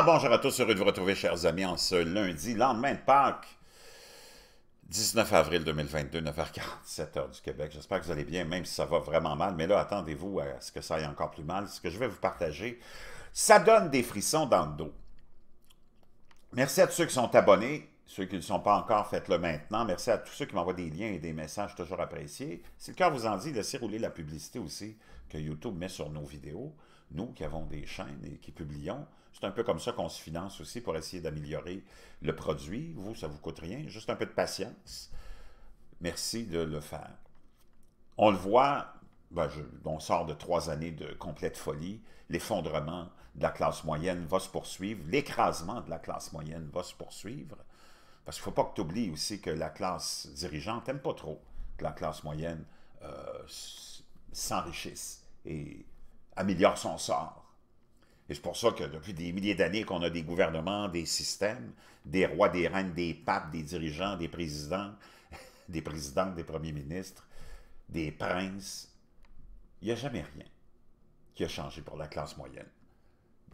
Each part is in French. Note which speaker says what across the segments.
Speaker 1: Alors, bonjour à tous, heureux de vous retrouver, chers amis, en ce lundi, lendemain de Pâques, 19 avril 2022, 9h47 heure du Québec. J'espère que vous allez bien, même si ça va vraiment mal. Mais là, attendez-vous à ce que ça aille encore plus mal. Ce que je vais vous partager, ça donne des frissons dans le dos. Merci à tous ceux qui sont abonnés. Ceux qui ne le sont pas encore, faites-le maintenant. Merci à tous ceux qui m'envoient des liens et des messages toujours appréciés. Si le cœur vous en dit, laissez rouler la publicité aussi que YouTube met sur nos vidéos. Nous qui avons des chaînes et qui publions, c'est un peu comme ça qu'on se finance aussi pour essayer d'améliorer le produit. Vous, ça ne vous coûte rien, juste un peu de patience. Merci de le faire. On le voit, ben on sort de trois années de complète folie. L'effondrement de la classe moyenne va se poursuivre. L'écrasement de la classe moyenne va se poursuivre. Parce qu'il ne faut pas que tu oublies aussi que la classe dirigeante n'aime pas trop que la classe moyenne euh, s'enrichisse et améliore son sort. Et c'est pour ça que depuis des milliers d'années qu'on a des gouvernements, des systèmes, des rois, des reines, des papes, des dirigeants, des présidents, des présidents, des premiers ministres, des princes. Il n'y a jamais rien qui a changé pour la classe moyenne.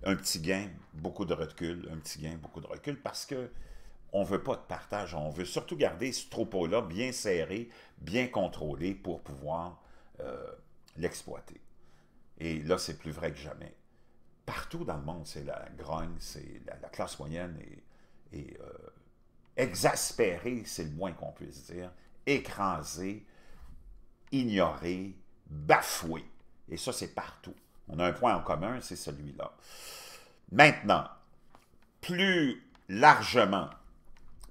Speaker 1: Un petit gain, beaucoup de recul, un petit gain, beaucoup de recul, parce que on ne veut pas de partage, on veut surtout garder ce troupeau-là bien serré, bien contrôlé pour pouvoir euh, l'exploiter. Et là, c'est plus vrai que jamais. Partout dans le monde, c'est la grogne, c'est la, classe moyenne et, euh, exaspérée, c'est le moins qu'on puisse dire, écrasée, ignorée, bafouée. Et ça, c'est partout. On a un point en commun, c'est celui-là. Maintenant, plus largement,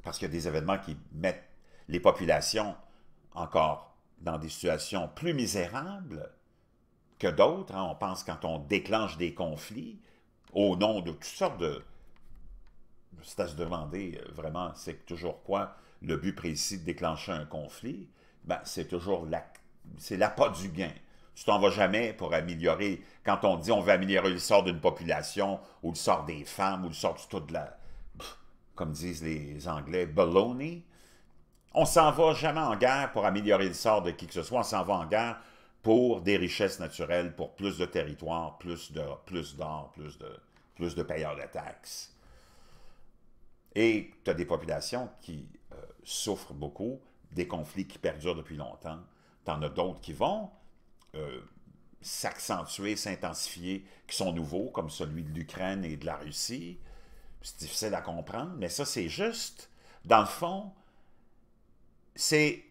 Speaker 1: parce qu'il y a des événements qui mettent les populations encore dans des situations plus misérables, que d'autres. Hein. On pense quand on déclenche des conflits au nom de toutes sortes de... C'est à se demander euh, vraiment, c'est toujours quoi? Le but précis de déclencher un conflit? Ben, c'est toujours la, c'est l'appât du gain. Tu t'en vas jamais pour améliorer, quand on dit on veut améliorer le sort d'une population, ou le sort des femmes, ou le sort de toute la, comme disent les Anglais, baloney. On s'en va jamais en guerre pour améliorer le sort de qui que ce soit, on s'en va en guerre pour des richesses naturelles, pour plus de territoire, plus d'or, plus, plus, de, plus de payeurs de taxes. Et tu as des populations qui euh, souffrent beaucoup, des conflits qui perdurent depuis longtemps. Tu en as d'autres qui vont euh, s'accentuer, s'intensifier, qui sont nouveaux, comme celui de l'Ukraine et de la Russie. C'est difficile à comprendre, mais ça, c'est juste, dans le fond, c'est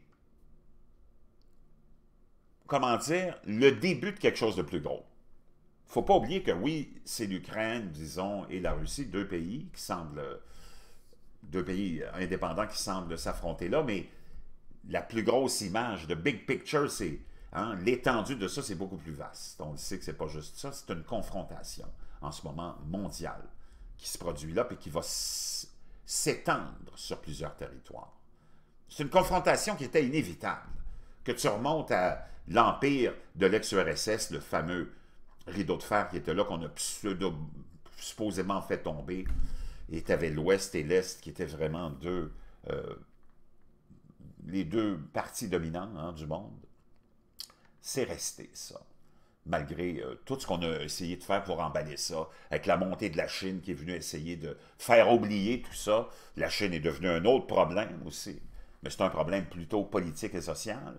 Speaker 1: comment dire, le début de quelque chose de plus gros. Il ne faut pas oublier que oui, c'est l'Ukraine, disons, et la Russie, deux pays qui semblent, deux pays indépendants qui semblent s'affronter là, mais la plus grosse image, de big picture, c'est hein, l'étendue de ça, c'est beaucoup plus vaste. On sait que c'est pas juste ça, c'est une confrontation en ce moment mondiale qui se produit là et qui va s'étendre sur plusieurs territoires. C'est une confrontation qui était inévitable. Que tu remontes à l'empire de l'ex-URSS, le fameux rideau de fer qui était là, qu'on a supposément fait tomber, et tu l'Ouest et l'Est qui étaient vraiment euh, les deux parties dominantes hein, du monde. C'est resté ça, malgré euh, tout ce qu'on a essayé de faire pour emballer ça, avec la montée de la Chine qui est venue essayer de faire oublier tout ça. La Chine est devenue un autre problème aussi, mais c'est un problème plutôt politique et social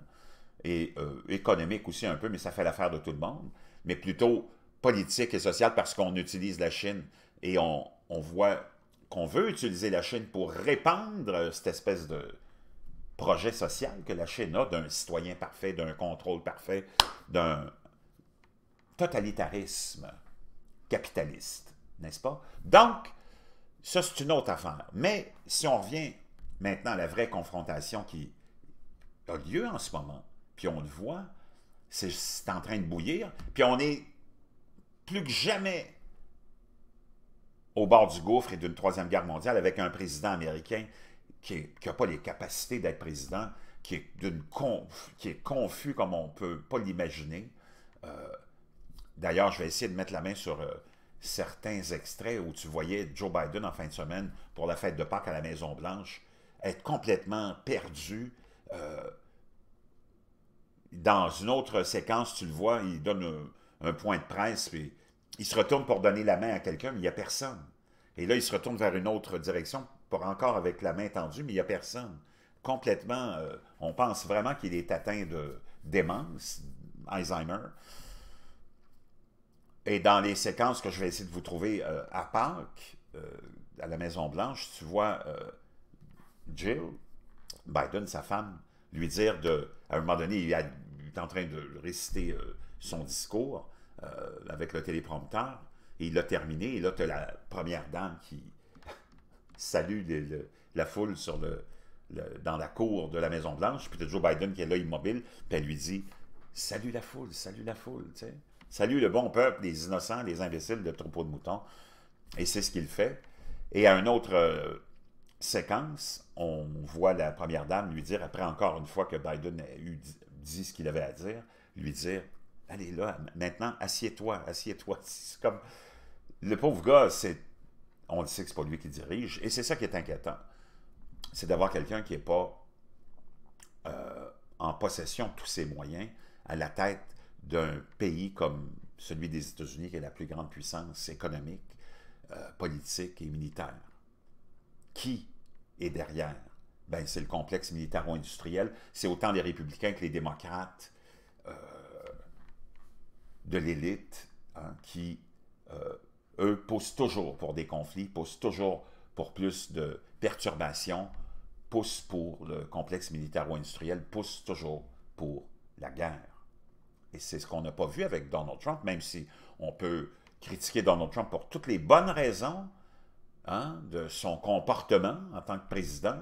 Speaker 1: et euh, économique aussi un peu, mais ça fait l'affaire de tout le monde, mais plutôt politique et social parce qu'on utilise la Chine et on, voit qu'on veut utiliser la Chine pour répandre cette espèce de projet social que la Chine a d'un citoyen parfait, d'un contrôle parfait, d'un totalitarisme capitaliste, n'est-ce pas? Donc, ça, c'est une autre affaire. Mais si on revient maintenant à la vraie confrontation qui a lieu en ce moment, puis on le voit, c'est en train de bouillir, puis on est plus que jamais au bord du gouffre et d'une troisième guerre mondiale avec un président américain qui n'a pas les capacités d'être président, qui est, confus comme on ne peut pas l'imaginer. Euh, d'ailleurs, je vais essayer de mettre la main sur euh, certains extraits où tu voyais Joe Biden en fin de semaine pour la fête de Pâques à la Maison-Blanche être complètement perdu, euh, dans une autre séquence, tu le vois, il donne un, point de presse, puis il se retourne pour donner la main à quelqu'un, mais il n'y a personne. Et là, il se retourne vers une autre direction, pour encore avec la main tendue, mais il n'y a personne. Complètement, euh, on pense vraiment qu'il est atteint de démence, Alzheimer. Et dans les séquences que je vais essayer de vous trouver euh, à Pâques, euh, à la Maison-Blanche, tu vois Jill, Biden, sa femme, lui dire de. À un moment donné, il, en train de réciter son discours avec le téléprompteur. Et il l'a terminé, et là, tu as la première dame qui salue la foule dans la cour de la Maison-Blanche, puis tu as Joe Biden qui est là immobile, puis elle lui dit « Salut la foule, salut la foule, tu. Salut le bon peuple, les innocents, les imbéciles, le troupeau de moutons. » Et c'est ce qu'il fait. Et à une autre euh, séquence, on voit la première dame lui dire, après encore une fois que Biden a eu dit ce qu'il avait à dire, lui dire Allez là, maintenant, assieds-toi, assieds-toi. C'est comme le pauvre gars, c'est, on le sait que ce n'est pas lui qui dirige, et c'est ça qui est inquiétant. C'est d'avoir quelqu'un qui n'est pas euh, en possession de tous ses moyens à la tête d'un pays comme celui des États-Unis, qui est la plus grande puissance économique, euh, politique et militaire. Qui est derrière? Ben, c'est le complexe militaro-industriel. C'est autant les républicains que les démocrates euh, de l'élite hein, qui eux, poussent toujours pour des conflits, poussent toujours pour plus de perturbations, poussent pour le complexe militaro-industriel, poussent toujours pour la guerre. Et c'est ce qu'on n'a pas vu avec Donald Trump, même si on peut critiquer Donald Trump pour toutes les bonnes raisons hein, de son comportement en tant que président,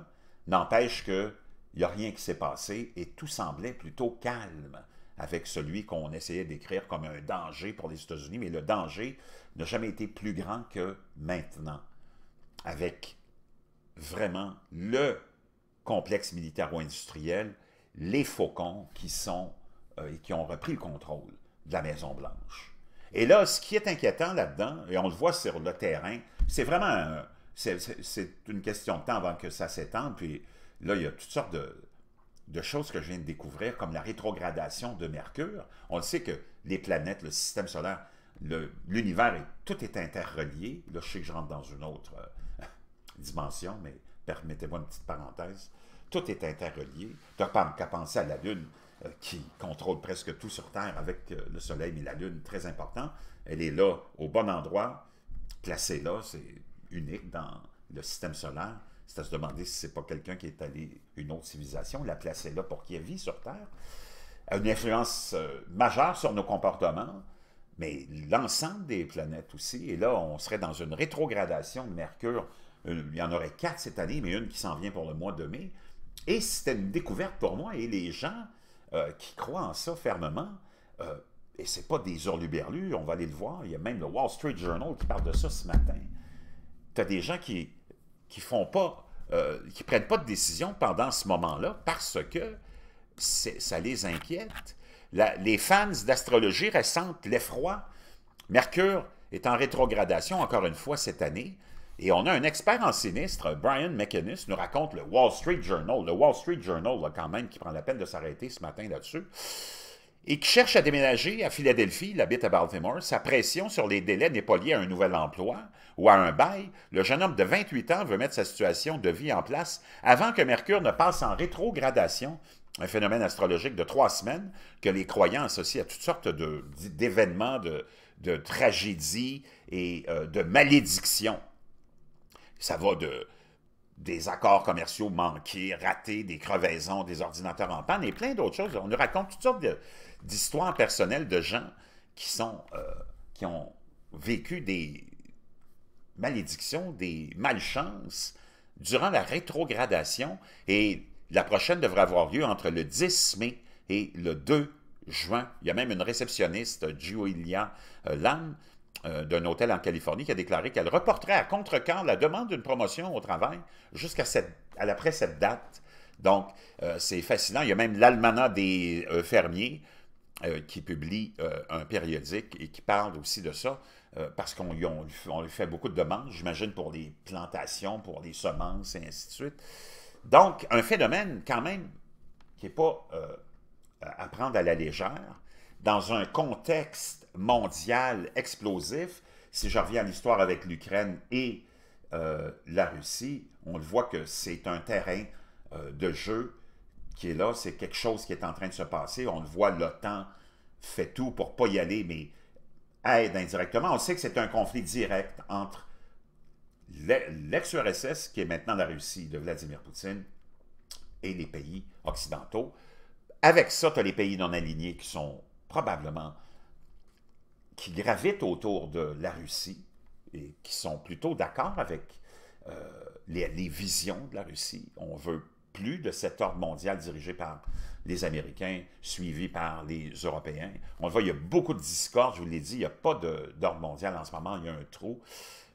Speaker 1: n'empêche qu'il n'y a rien qui s'est passé et tout semblait plutôt calme avec celui qu'on essayait d'écrire comme un danger pour les États-Unis, mais le danger n'a jamais été plus grand que maintenant, avec vraiment le complexe militaro-industriel, les faucons qui sont euh, et qui ont repris le contrôle de la Maison-Blanche. Et là, ce qui est inquiétant là-dedans, et on le voit sur le terrain, c'est vraiment c'est une question de temps avant que ça s'étende, puis là, il y a toutes sortes de, de choses que je viens de découvrir, comme la rétrogradation de Mercure. On le sait que les planètes, le système solaire, l'univers, tout est interrelié. Là, je sais que je rentre dans une autre euh, dimension, mais permettez-moi une petite parenthèse. Tout est interrelié. Tu n'as qu'à penser à la Lune, euh, qui contrôle presque tout sur Terre avec euh, le Soleil, mais la Lune, très important. Elle est là, au bon endroit, placée là, c'est unique dans le système solaire. C'est à se demander si c'est pas quelqu'un qui est allé, une autre civilisation, l'a placé là pour qu'il y ait vie sur Terre. Une influence euh, majeure sur nos comportements, mais l'ensemble des planètes aussi. Et là, on serait dans une rétrogradation de Mercure. Il y en aurait quatre cette année, mais une qui s'en vient pour le mois de mai. Et c'était une découverte pour moi. Et les gens euh, qui croient en ça fermement, euh, et c'est pas des hurluberlus, on va aller le voir. Il y a même le Wall Street Journal qui parle de ça ce matin. Tu as des gens qui qui font pas, euh, qui prennent pas de décision pendant ce moment-là parce que ça les inquiète. les fans d'astrologie ressentent l'effroi. Mercure est en rétrogradation encore une fois cette année. Et on a un expert en sinistre, Brian McInnes, nous raconte le Wall Street Journal. Le Wall Street Journal, quand même, qui prend la peine de s'arrêter ce matin là-dessus et qui cherche à déménager à Philadelphie, il habite à Baltimore, sa pression sur les délais n'est pas liée à un nouvel emploi ou à un bail. Le jeune homme de 28 ans veut mettre sa situation de vie en place avant que Mercure ne passe en rétrogradation, un phénomène astrologique de trois semaines que les croyants associent à toutes sortes d'événements, de, tragédies et euh, de malédictions. Ça va de des accords commerciaux manqués, ratés, des crevaisons, des ordinateurs en panne et plein d'autres choses. On nous raconte toutes sortes d'histoires personnelles de gens qui, sont, euh, qui ont vécu des malédictions, des malchances durant la rétrogradation. Et la prochaine devrait avoir lieu entre le 10 mai et le 2 juin. Il y a même une réceptionniste, Julia euh, Lam, euh, d'un hôtel en Californie, qui a déclaré qu'elle reporterait à contre la demande d'une promotion au travail jusqu'à après cette date. Donc, c'est fascinant. Il y a même l'almanach des fermiers euh, qui publie euh, un périodique et qui parle aussi de ça, euh, parce qu'on lui, fait beaucoup de demandes, j'imagine, pour les plantations, pour les semences, et ainsi de suite. Donc, un phénomène quand même qui n'est pas à prendre à la légère, dans un contexte mondial explosif, si je reviens à l'histoire avec l'Ukraine et euh, la Russie, on le voit que c'est un terrain euh, de jeu qui est là, c'est quelque chose qui est en train de se passer. On le voit, l'OTAN fait tout pour ne pas y aller, mais aide indirectement. On sait que c'est un conflit direct entre l'ex-URSS, qui est maintenant la Russie de Vladimir Poutine, et les pays occidentaux. Avec ça, tu as les pays non alignés qui sont probablement, qui gravitent autour de la Russie et qui sont plutôt d'accord avec euh, les, les, visions de la Russie. On veut plus de cet ordre mondial dirigé par les Américains, suivi par les Européens. On le voit, il y a beaucoup de discordes, je vous l'ai dit, il n'y a pas d'ordre mondial en ce moment, il y a un trou.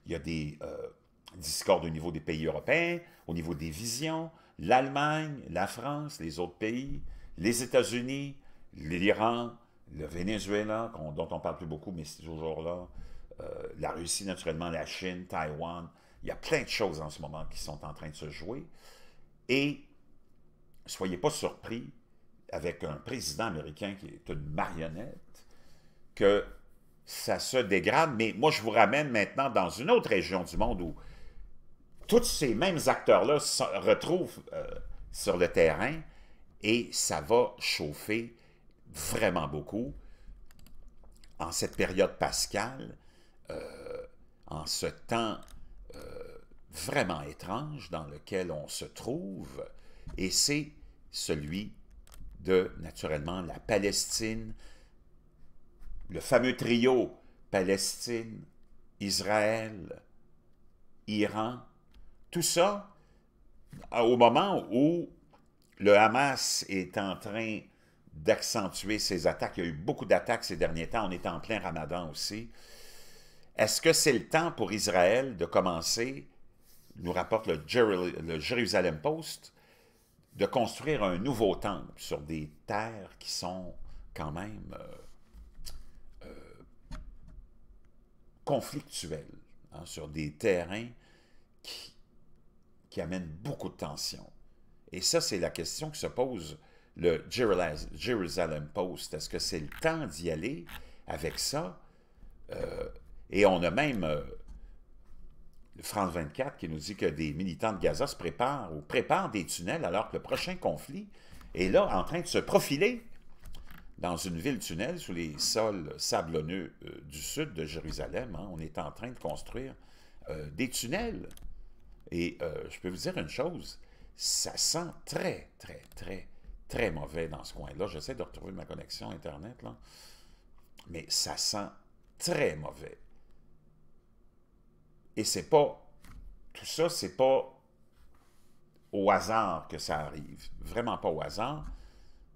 Speaker 1: Il y a des euh, discordes au niveau des pays européens, au niveau des visions, l'Allemagne, la France, les autres pays, les États-Unis, l'Iran, le Venezuela, dont on parle plus beaucoup, mais c'est toujours là, euh, la Russie naturellement, la Chine, Taïwan. Il y a plein de choses en ce moment qui sont en train de se jouer. Et soyez pas surpris avec un président américain qui est une marionnette, que ça se dégrade. Mais moi, je vous ramène maintenant dans une autre région du monde où tous ces mêmes acteurs-là se retrouvent euh, sur le terrain et ça va chauffer vraiment beaucoup en cette période pascale, euh, en ce temps euh, vraiment étrange dans lequel on se trouve, et c'est celui de, naturellement, la Palestine, le fameux trio Palestine, Israël, Iran, tout ça au moment où le Hamas est en train d'accentuer ses attaques. Il y a eu beaucoup d'attaques ces derniers temps. On est en plein ramadan aussi. Est-ce que c'est le temps pour Israël de commencer, nous rapporte le, Jérusalem Post, de construire un nouveau temple sur des terres qui sont quand même euh, euh, conflictuelles, hein, sur des terrains qui, qui amènent beaucoup de tensions. Et ça, c'est la question que se pose le Jerusalem Post. Est-ce que c'est le temps d'y aller avec ça? Euh, et on a même France 24 qui nous dit que des militants de Gaza se préparent ou préparent des tunnels alors que le prochain conflit est là en train de se profiler dans une ville-tunnel sous les sols sablonneux euh, du sud de Jérusalem. Hein. On est en train de construire des tunnels. Et je peux vous dire une chose, ça sent très, très, très, très mauvais dans ce coin-là. J'essaie de retrouver ma connexion Internet. Mais ça sent très mauvais. Et c'est pas... Tout ça, c'est pas au hasard que ça arrive. Vraiment pas au hasard.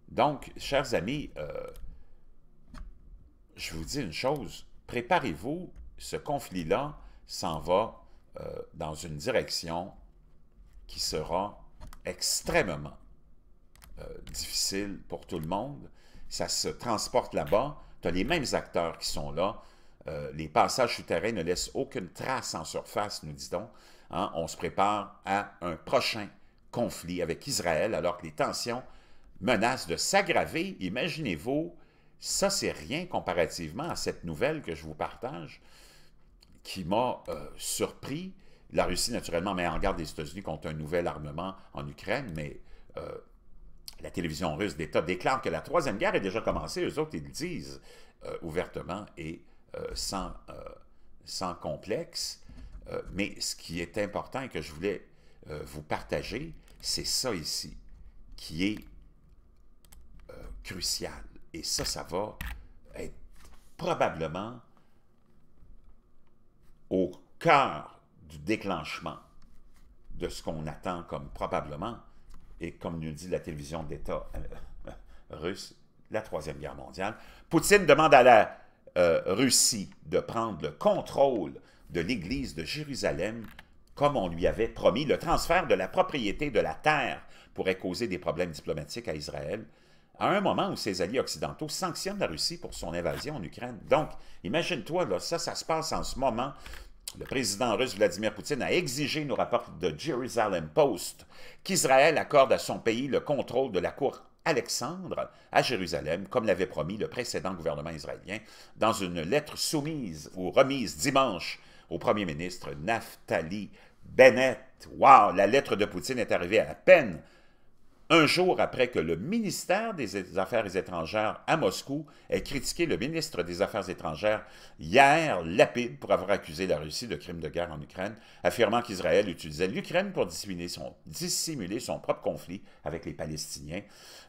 Speaker 1: Donc, chers amis, euh, je vous dis une chose. Préparez-vous, ce conflit-là s'en va euh, dans une direction qui sera extrêmement euh, difficile pour tout le monde. Ça se transporte là-bas. Tu as les mêmes acteurs qui sont là. Euh, les passages souterrains ne laissent aucune trace en surface, nous dit-on. Hein. On se prépare à un prochain conflit avec Israël alors que les tensions menacent de s'aggraver. Imaginez-vous, ça c'est rien comparativement à cette nouvelle que je vous partage qui m'a euh, surpris. La Russie, naturellement, met en garde les États-Unis contre un nouvel armement en Ukraine, mais la télévision russe d'État déclare que la Troisième Guerre est déjà commencée. Eux autres, ils le disent euh, ouvertement et euh, sans, euh, sans complexe. mais ce qui est important et que je voulais vous partager, c'est ça ici, qui est crucial. Et ça, ça va être probablement au cœur du déclenchement de ce qu'on attend comme probablement et comme nous dit la télévision d'État euh, russe, la Troisième Guerre mondiale. Poutine demande à la euh, Russie de prendre le contrôle de l'Église de Jérusalem, comme on lui avait promis. Le transfert de la propriété de la terre pourrait causer des problèmes diplomatiques à Israël, à un moment où ses alliés occidentaux sanctionnent la Russie pour son invasion en Ukraine. Donc, imagine-toi, ça, ça se passe en ce moment le président russe Vladimir Poutine a exigé, nous rapporte de Jerusalem Post, qu'Israël accorde à son pays le contrôle de la cour Alexandre à Jérusalem, comme l'avait promis le précédent gouvernement israélien, dans une lettre soumise ou remise dimanche au premier ministre Naftali Bennett. Wow, la lettre de Poutine est arrivée à peine un jour après que le ministère des Affaires étrangères à Moscou ait critiqué le ministre des Affaires étrangères hier, Lapide, pour avoir accusé la Russie de crimes de guerre en Ukraine, affirmant qu'Israël utilisait l'Ukraine pour dissimuler son, dissimuler son, propre conflit avec les Palestiniens.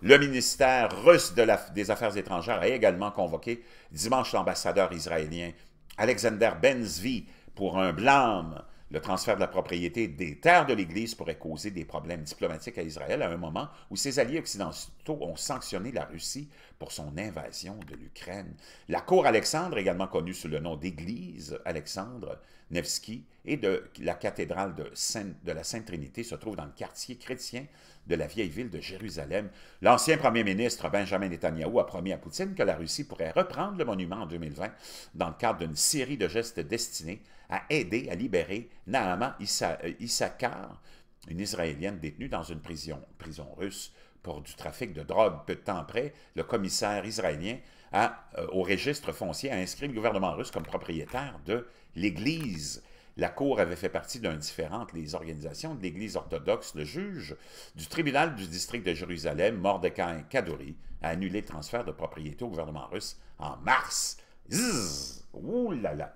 Speaker 1: Le ministère russe des Affaires étrangères a également convoqué dimanche l'ambassadeur israélien Alexander Benzvi pour un blâme le transfert de la propriété des terres de l'Église pourrait causer des problèmes diplomatiques à Israël à un moment où ses alliés occidentaux ont sanctionné la Russie pour son invasion de l'Ukraine. La cour Alexandre, également connue sous le nom d'Église Alexandre Nevsky, et de la cathédrale de, la Sainte Trinité se trouve dans le quartier chrétien de la vieille ville de Jérusalem. L'ancien premier ministre Benjamin Netanyahu a promis à Poutine que la Russie pourrait reprendre le monument en 2020 dans le cadre d'une série de gestes destinés a aidé à libérer Naama euh, Issachar, une Israélienne détenue dans une prison, prison russe pour du trafic de drogue. Peu de temps après, le commissaire israélien a, euh, au registre foncier a inscrit le gouvernement russe comme propriétaire de l'Église. La Cour avait fait partie d'un différent les organisations de l'Église orthodoxe. Le juge du tribunal du district de Jérusalem, Mordecai Kaduri, a annulé le transfert de propriété au gouvernement russe en mars. Zzz, ouh là là.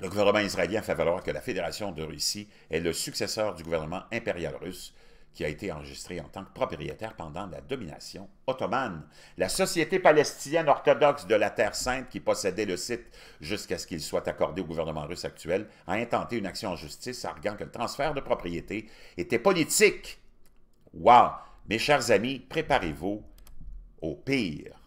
Speaker 1: Le gouvernement israélien fait valoir que la Fédération de Russie est le successeur du gouvernement impérial russe qui a été enregistré en tant que propriétaire pendant la domination ottomane. La Société palestinienne orthodoxe de la Terre sainte, qui possédait le site jusqu'à ce qu'il soit accordé au gouvernement russe actuel, a intenté une action en justice arguant que le transfert de propriété était politique. Wow! Mes chers amis, préparez-vous au pire.